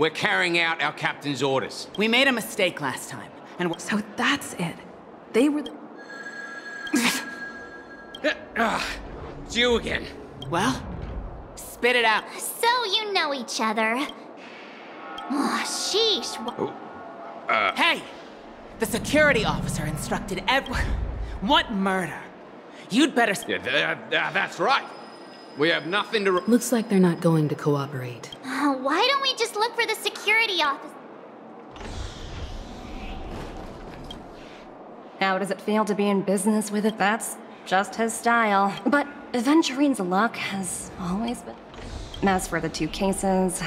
We're carrying out our captain's orders. We made a mistake last time, and we're- So that's it. They were the. Ah, it's you again. well, spit it out. So you know each other. Oh, sheesh. wh- Hey, the security officer instructed everyone. What murder? You'd better. Yeah, th- uh, uh, that's right. We have nothing to. Re- Looks like they're not going to cooperate. Uh, Why don't we just look for the security office? How does it feel to be in business with it? That's just his style. But Aventurine's luck has always been. As for the two cases,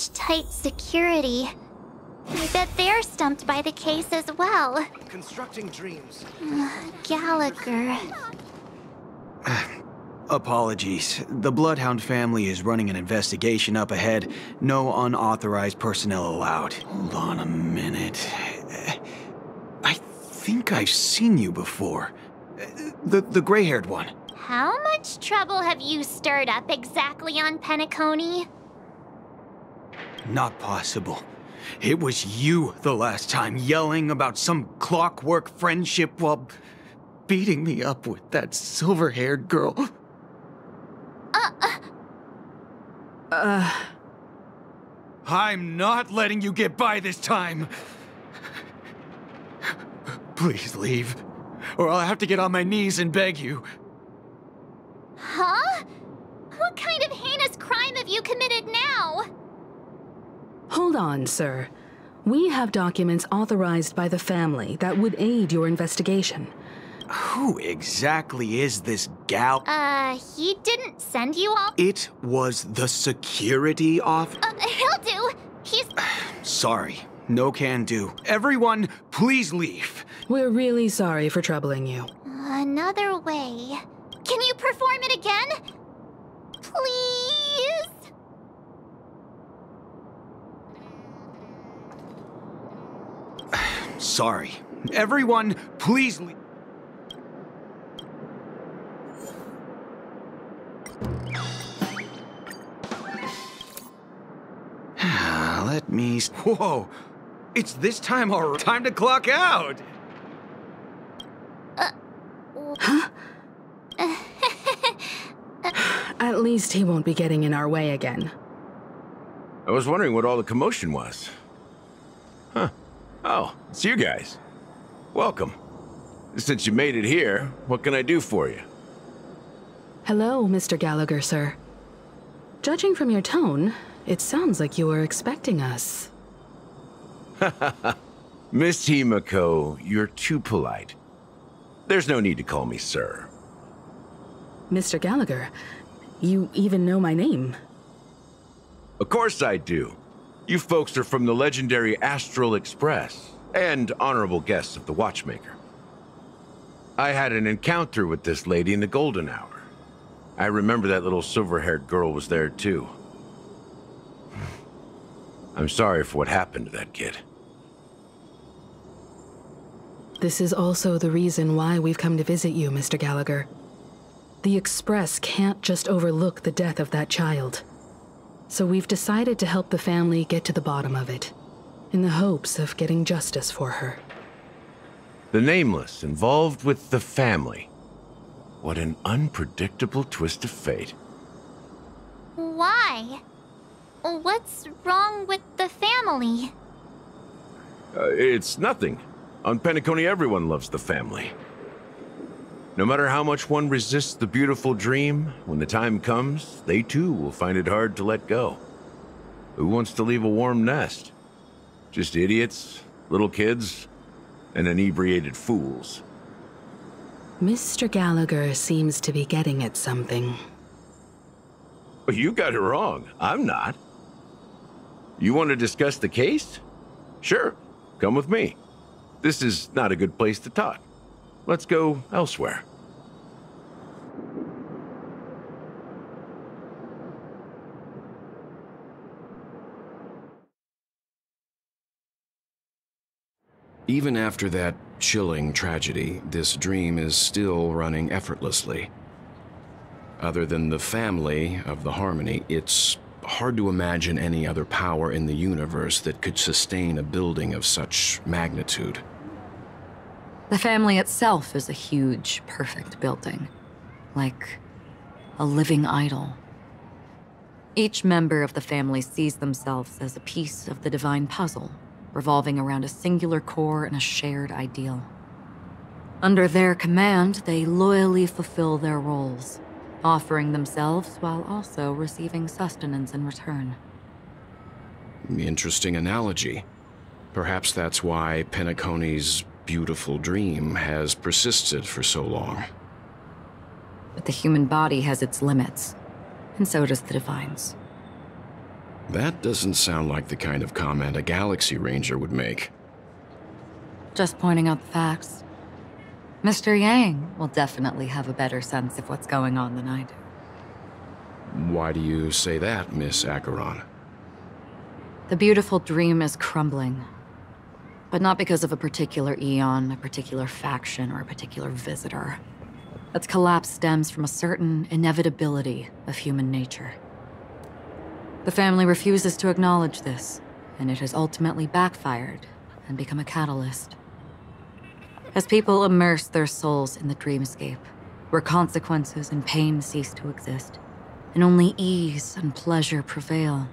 Such tight security. I bet they're stumped by the case as well. Constructing dreams. Gallagher. Apologies. The Bloodhound family is running an investigation up ahead. No unauthorized personnel allowed. Hold on a minute. I think I've seen you before. The, the gray haired one. How much trouble have you stirred up exactly on Penacony? Not possible. It was you the last time yelling about some clockwork friendship while beating me up with that silver haired girl. Uh, Uh. I'm not letting you get by this time. Please leave, or I'll have to get on my knees and beg you. Huh? What kind of heinous crime have you committed now? Hold on, sir. We have documents authorized by the family that would aid your investigation. Who exactly is this gal? Uh, he didn't send you all? It was the security off. Uh, he'll do. He's. Sorry, no can do. Everyone, please leave. We're really sorry for troubling you. Another way. Can you perform it again? Please? Sorry. Everyone, please leave. Let me. s- Whoa! It's this time our time to clock out. Uh, At least he won't be getting in our way again. I was wondering what all the commotion was. Huh. Oh, it's you guys. Welcome. Since you made it here, what can I do for you? Hello, Mr. Gallagher, sir. Judging from your tone, it sounds like you were expecting us. Miss Himeko, you're too polite. There's no need to call me sir. Mr. Gallagher, you even know my name. Of course I do. You folks are from the legendary Astral Express and honorable guests of the Watchmaker. I had an encounter with this lady in the Golden Hour. I remember that little silver-haired girl was there too. I'm sorry for what happened to that kid. This is also the reason why we've come to visit you, Mr. Gallagher. The Express can't just overlook the death of that child. So we've decided to help the family get to the bottom of it, in the hopes of getting justice for her. The Nameless involved with the family. What an unpredictable twist of fate. Why? What's wrong with the family? Uh, it's nothing. On Penacony, everyone loves the family. No matter how much one resists the beautiful dream, when the time comes, they too will find it hard to let go. Who wants to leave a warm nest? Just idiots, little kids, and inebriated fools. Mr. Gallagher seems to be getting at something. Well, You got it wrong. I'm not. You want to discuss the case? Sure, come with me. This is not a good place to talk. Let's go elsewhere. Even after that chilling tragedy, this dream is still running effortlessly. Other than the family of the Harmony, it's hard to imagine any other power in the universe that could sustain a building of such magnitude. The family itself is a huge, perfect building. Like a living idol. Each member of the family sees themselves as a piece of the divine puzzle, revolving around a singular core and a shared ideal. Under their command, they loyally fulfill their roles, offering themselves while also receiving sustenance in return. Interesting analogy. Perhaps that's why Penacony's beautiful dream has persisted for so long. But the human body has its limits, and so does the Divine's. That doesn't sound like the kind of comment a Galaxy Ranger would make. Just pointing out the facts. Mr. Yang will definitely have a better sense of what's going on than I do. Why do you say that, Miss Acheron? The beautiful dream is crumbling. But not because of a particular eon, a particular faction, or a particular visitor. Its collapse stems from a certain inevitability of human nature. The family refuses to acknowledge this, and it has ultimately backfired and become a catalyst. As people immerse their souls in the dreamscape, where consequences and pain cease to exist, and only ease and pleasure prevail,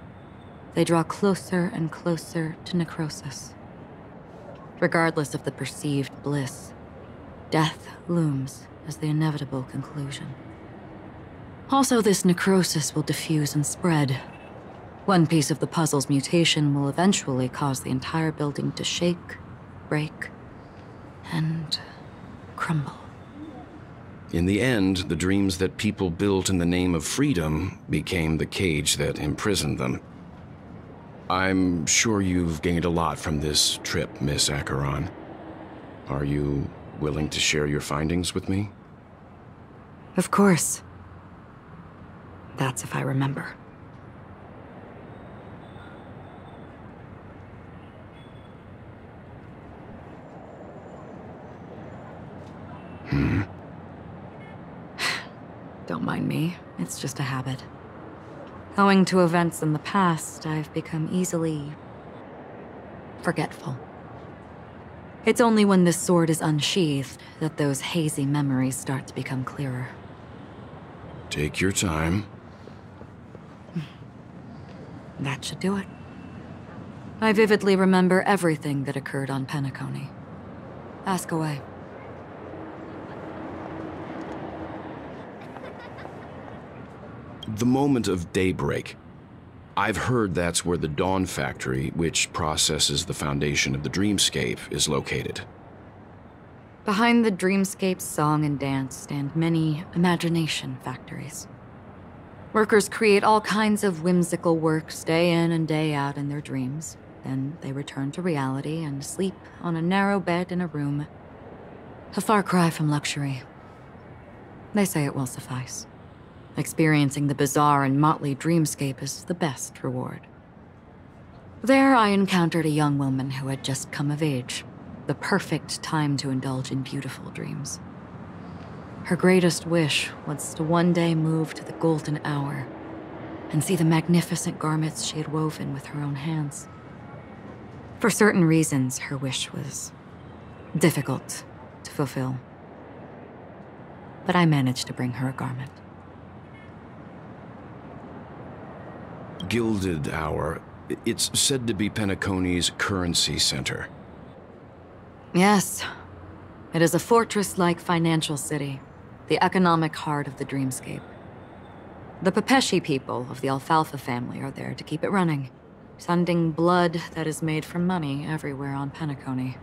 they draw closer and closer to necrosis. Regardless of the perceived bliss, death looms as the inevitable conclusion. Also, this necrosis will diffuse and spread. One piece of the puzzle's mutation will eventually cause the entire building to shake, break, and crumble. In the end, the dreams that people built in the name of freedom became the cage that imprisoned them. I'm sure you've gained a lot from this trip, Miss Acheron. Are you willing to share your findings with me? Of course. That's if I remember. Hmm. Don't mind me. It's just a habit. Owing to events in the past, I've become easily... forgetful. It's only when this sword is unsheathed that those hazy memories start to become clearer. Take your time. Hmm. That should do it. I vividly remember everything that occurred on Penacony. Ask away. The moment of daybreak. I've heard that's where the Dawn Factory, which processes the foundation of the dreamscape, is located. Behind the dreamscape's song and dance stand many imagination factories. Workers create all kinds of whimsical works day in and day out in their dreams. Then they return to reality and sleep on a narrow bed in a room. A far cry from luxury. They say it will suffice. Experiencing the bizarre and motley dreamscape is the best reward. There, I encountered a young woman who had just come of age, the perfect time to indulge in beautiful dreams. Her greatest wish was to one day move to the golden hour and see the magnificent garments she had woven with her own hands. For certain reasons, her wish was difficult to fulfill. But I managed to bring her a garment. Gilded Hour. It's said to be Penacony's currency center. Yes. It is a fortress-like financial city, the economic heart of the dreamscape. The Pepeshi people of the Alfalfa family are there to keep it running, sending blood that is made from money everywhere on Penacony.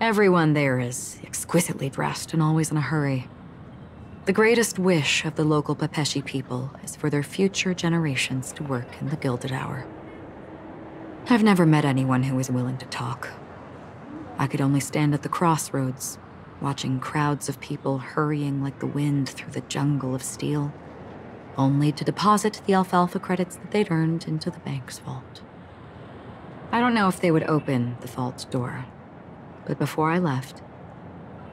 Everyone there is exquisitely dressed and always in a hurry. The greatest wish of the local Pepeshi people is for their future generations to work in the Gilded Hour. I've never met anyone who is willing to talk. I could only stand at the crossroads, watching crowds of people hurrying like the wind through the jungle of steel, only to deposit the alfalfa credits that they'd earned into the bank's vault. I don't know if they would open the vault door, but before I left,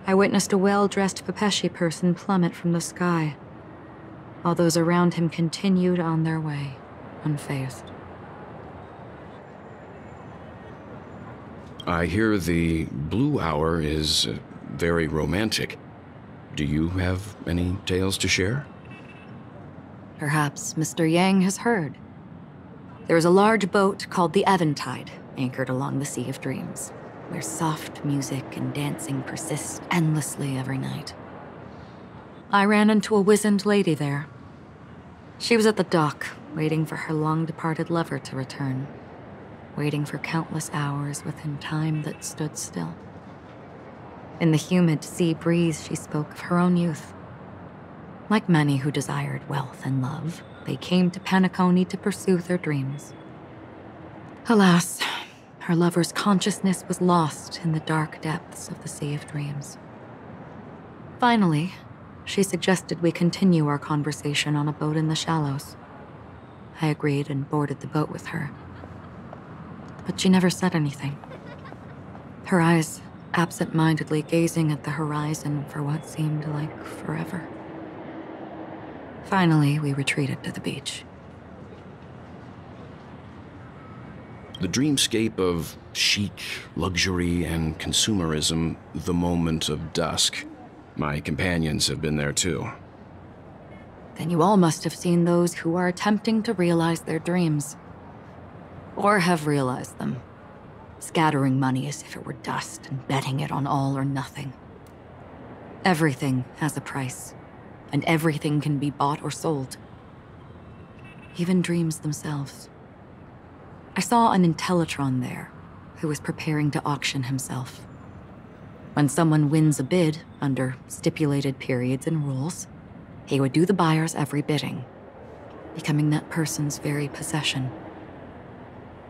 I witnessed a well dressed Pepeshi person plummet from the sky, while those around him continued on their way, unfazed. I hear the Blue Hour is uh, very romantic. Do you have any tales to share? Perhaps Mr. Yang has heard. There is a large boat called the Eventide, anchored along the Sea of Dreams, where soft music and dancing persist endlessly every night. I ran into a wizened lady there. She was at the dock, waiting for her long departed lover to return, waiting for countless hours within time that stood still. In the humid sea breeze, she spoke of her own youth. Like many who desired wealth and love, they came to Penacony to pursue their dreams. Alas, her lover's consciousness was lost in the dark depths of the Sea of Dreams. Finally, she suggested we continue our conversation on a boat in the shallows. I agreed and boarded the boat with her. But she never said anything. Her eyes absent mindedly gazing at the horizon for what seemed like forever. Finally, we retreated to the beach. The dreamscape of chic, luxury, and consumerism, the moment of dusk. My companions have been there too. Then you all must have seen those who are attempting to realize their dreams. Or have realized them. Scattering money as if it were dust and betting it on all or nothing. Everything has a price, and everything can be bought or sold. Even dreams themselves. I saw an Intellitron there, who was preparing to auction himself. When someone wins a bid under stipulated periods and rules, he would do the buyer's every bidding, becoming that person's very possession.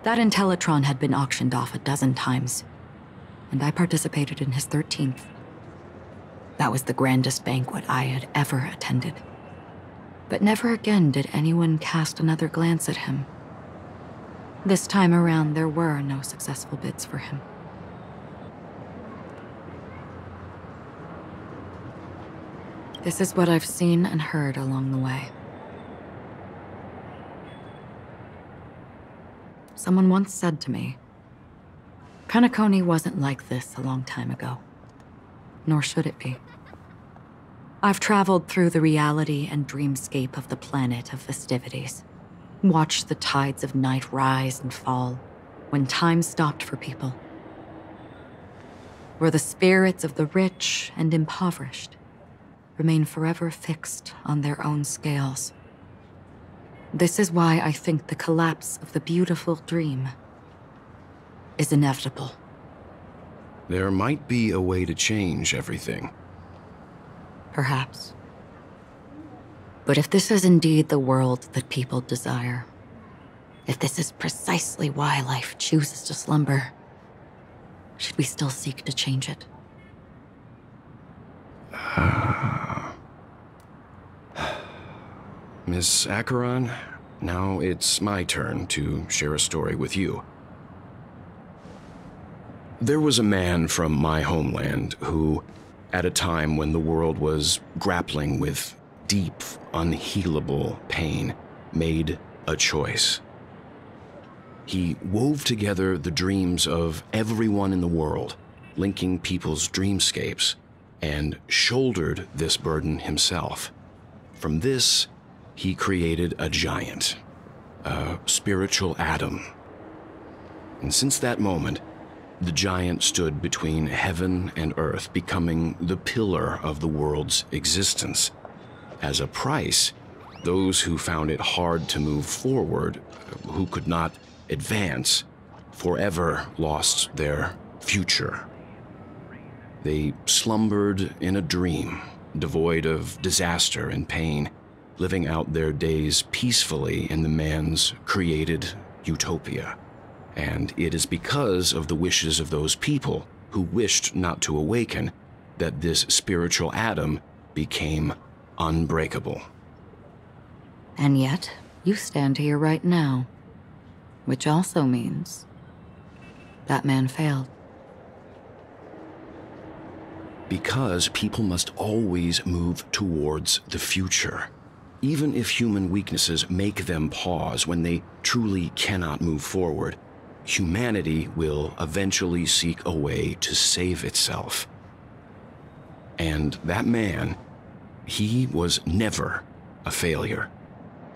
That Intellitron had been auctioned off a dozen times, and I participated in his 13th. That was the grandest banquet I had ever attended. But never again did anyone cast another glance at him. This time around, there were no successful bids for him. This is what I've seen and heard along the way. Someone once said to me, Penacony wasn't like this a long time ago. Nor should it be. I've traveled through the reality and dreamscape of the planet of festivities. Watched the tides of night rise and fall when time stopped for people. Where the spirits of the rich and impoverished remain forever fixed on their own scales. This is why I think the collapse of the beautiful dream is inevitable. There might be a way to change everything. Perhaps. But if this is indeed the world that people desire, if this is precisely why life chooses to slumber, should we still seek to change it? Miss Acheron, now it's my turn to share a story with you. There was a man from my homeland who, at a time when the world was grappling with deep, unhealable pain, made a choice. He wove together the dreams of everyone in the world, linking people's dreamscapes, and shouldered this burden himself. From this, he created a giant, a spiritual Adam. And since that moment, the giant stood between heaven and earth, becoming the pillar of the world's existence. As a price, those who found it hard to move forward, who could not advance, forever lost their future. They slumbered in a dream, devoid of disaster and pain, living out their days peacefully in the man's created utopia. And it is because of the wishes of those people who wished not to awaken that this spiritual Adam became unbreakable. And yet, you stand here right now. Which also means that man failed. Because people must always move towards the future. Even if human weaknesses make them pause when they truly cannot move forward, humanity will eventually seek a way to save itself. And that man, he was never a failure.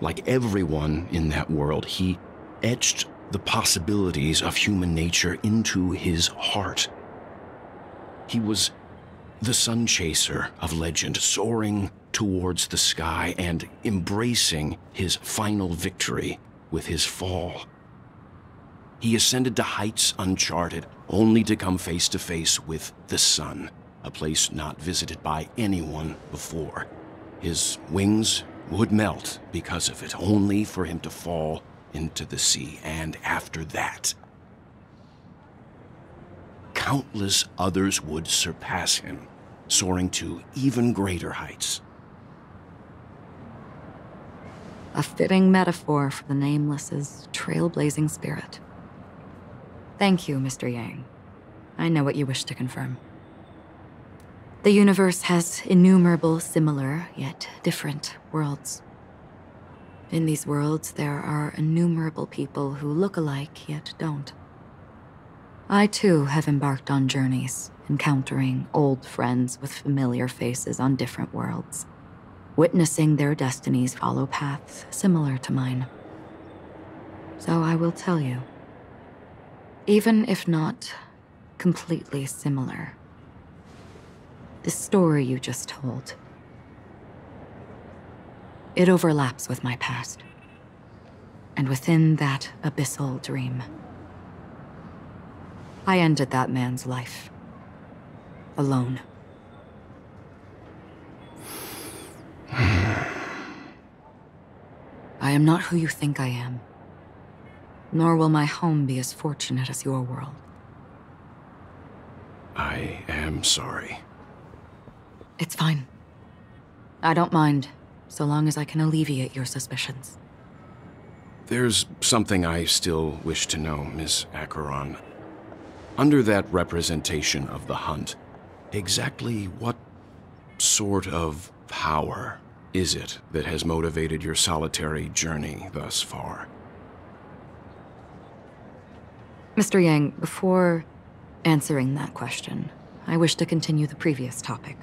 Like everyone in that world, he etched the possibilities of human nature into his heart. He was the sun chaser of legend, soaring towards the sky and embracing his final victory with his fall. He ascended to heights uncharted, only to come face to face with the sun, a place not visited by anyone before. His wings would melt because of it, only for him to fall into the sea. And after that, countless others would surpass him, soaring to even greater heights. A fitting metaphor for the Nameless's trailblazing spirit. Thank you, Mr. Yang. I know what you wish to confirm. The universe has innumerable similar, yet different, worlds. In these worlds, there are innumerable people who look alike, yet don't. I too have embarked on journeys, encountering old friends with familiar faces on different worlds, witnessing their destinies follow paths similar to mine. So I will tell you. Even if not completely similar, the story you just told. It overlaps with my past. And within that abyssal dream, I ended that man's life. Alone. I am not who you think I am. Nor will my home be as fortunate as your world. I am sorry. It's fine. I don't mind, so long as I can alleviate your suspicions. There's something I still wish to know, Miss Acheron. Under that representation of the hunt, exactly what sort of power is it that has motivated your solitary journey thus far? Mr. Yang, before answering that question, I wish to continue the previous topic.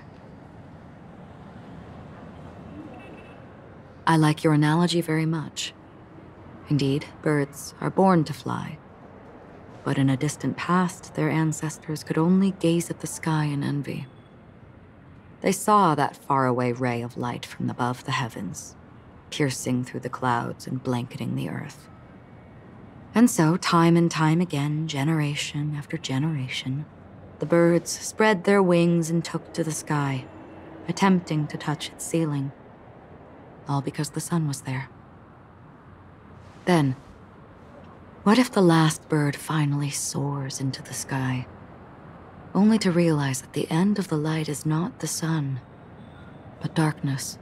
I like your analogy very much. Indeed, birds are born to fly. But in a distant past, their ancestors could only gaze at the sky in envy. They saw that faraway ray of light from above the heavens, piercing through the clouds and blanketing the earth. And so, time and time again, generation after generation, the birds spread their wings and took to the sky, attempting to touch its ceiling all because the sun was there. Then, what if the last bird finally soars into the sky, only to realize that the end of the light is not the sun, but darkness?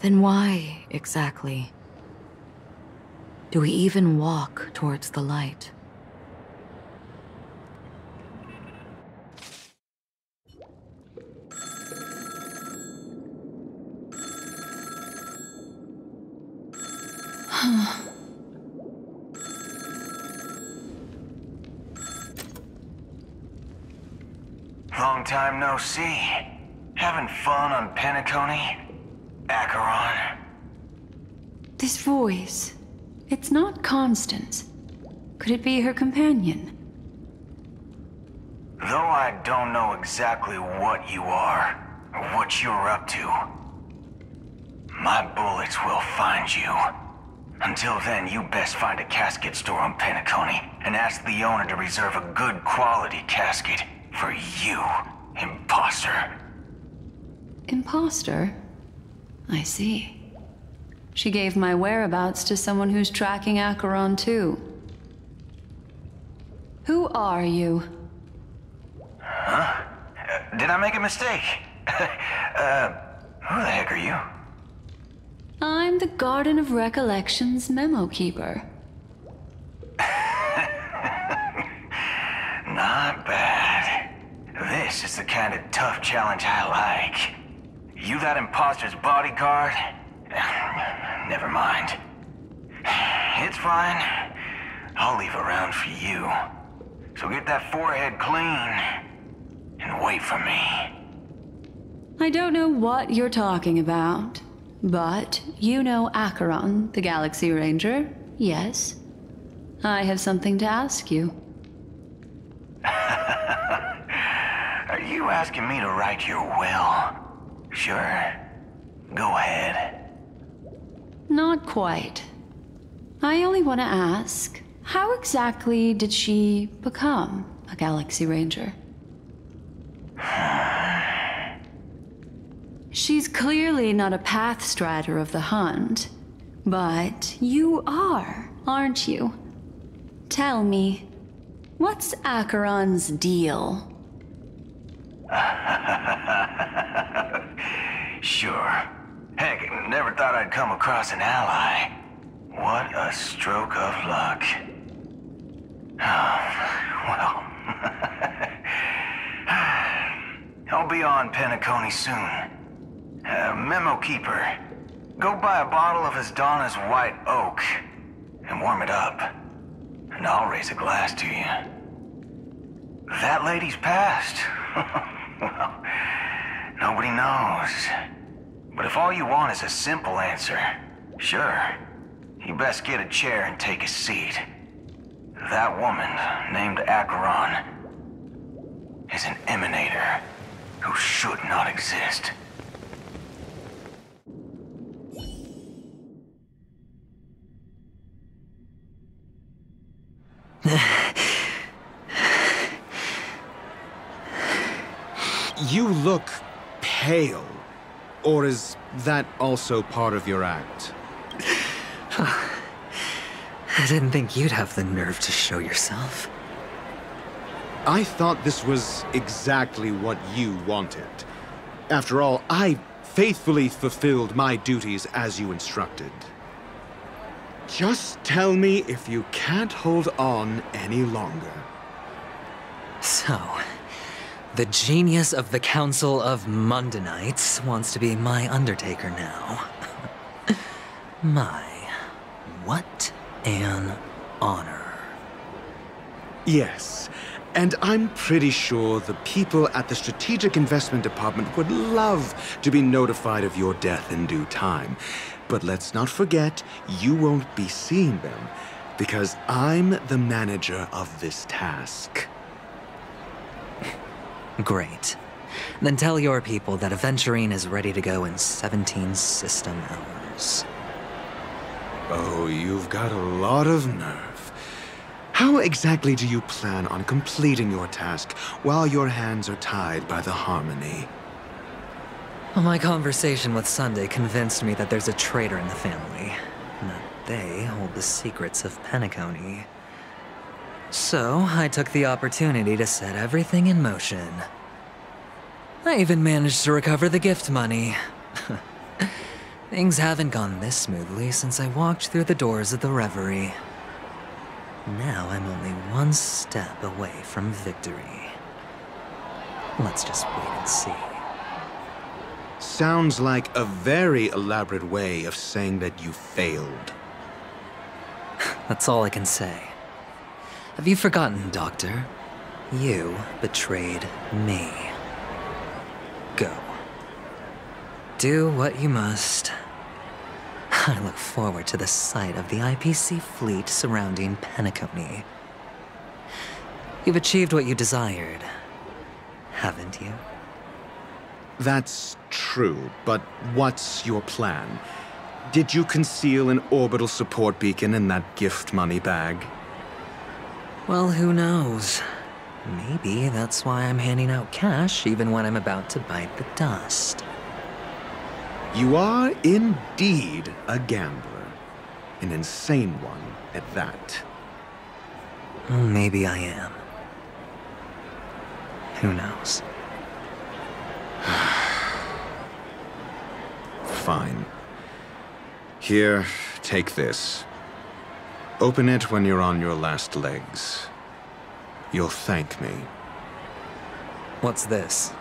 Then why, exactly, do we even walk towards the light? Long see. Having fun on Penacony? Acheron? This voice. It's not Constance. Could it be her companion? Though I don't know exactly what you are, or what you're up to, my bullets will find you. Until then, you best find a casket store on Penacony and ask the owner to reserve a good quality casket for you, imposter. Imposter? I see. She gave my whereabouts to someone who's tracking Acheron too. Who are you? Huh? Uh, did I make a mistake? uh, who the heck are you? I'm the Garden of Recollection's memo keeper. Not bad. This is the kind of tough challenge I like. You that imposter's bodyguard? Never mind. It's fine. I'll leave a round for you. So get that forehead clean and wait for me. I don't know what you're talking about, but you know Acheron, the Galaxy Ranger, yes? I have something to ask you. You asking me to write your will? Sure. Go ahead. Not quite. I only want to ask, how exactly did she become a Galaxy Ranger? She's clearly not a pathstrider of the hunt, but you are, aren't you? Tell me, what's Acheron's deal? Sure. Heck, never thought I'd come across an ally. What a stroke of luck. well. I'll be on Penacony soon. Uh, memo keeper. Go buy a bottle of his Donna's white oak and warm it up. And I'll raise a glass to you. That lady's passed. well, nobody knows. But if all you want is a simple answer, sure. You best get a chair and take a seat. That woman, named Acheron, is an emanator who should not exist. you look pale. Or is that also part of your act? I didn't think you'd have the nerve to show yourself. I thought this was exactly what you wanted. After all, I faithfully fulfilled my duties as you instructed. Just tell me if you can't hold on any longer. So, the genius of the Council of Mundanites wants to be my Undertaker now. my, what an honor. Yes, and I'm pretty sure the people at the Strategic Investment Department would love to be notified of your death in due time. But let's not forget, you won't be seeing them, because I'm the manager of this task. Great. Then tell your people that Aventurine is ready to go in 17 system hours. Oh, you've got a lot of nerve. How exactly do you plan on completing your task while your hands are tied by the Harmony? Well, my conversation with Sunday convinced me that there's a traitor in the family, and that they hold the secrets of Penacony. So, I took the opportunity to set everything in motion. I even managed to recover the gift money. Things haven't gone this smoothly since I walked through the doors of the Reverie. Now I'm only one step away from victory. Let's just wait and see. Sounds like a very elaborate way of saying that you failed. That's all I can say. Have you forgotten, Doctor? You betrayed me. Go. Do what you must. I look forward to the sight of the IPC fleet surrounding Penacony. You've achieved what you desired, haven't you? That's true, but what's your plan? Did you conceal an orbital support beacon in that gift money bag? Well, who knows? Maybe that's why I'm handing out cash even when I'm about to bite the dust. You are indeed a gambler. An insane one at that. Mm, maybe I am. Who knows? Fine. Here, take this. Open it when you're on your last legs. you'll thank me. What's this?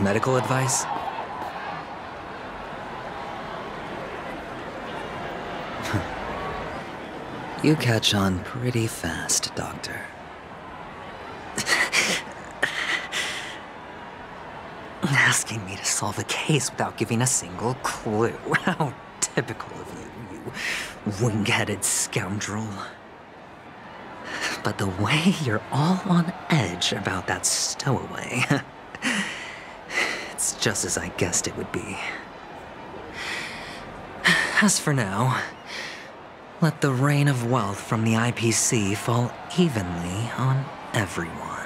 Medical advice? you catch on pretty fast, Doctor. Asking me to solve a case without giving a single clue. How typical of you, you wing-headed scoundrel. But the way you're all on edge about that stowaway, it's just as I guessed it would be. As for now, let the rain of wealth from the IPC fall evenly on everyone.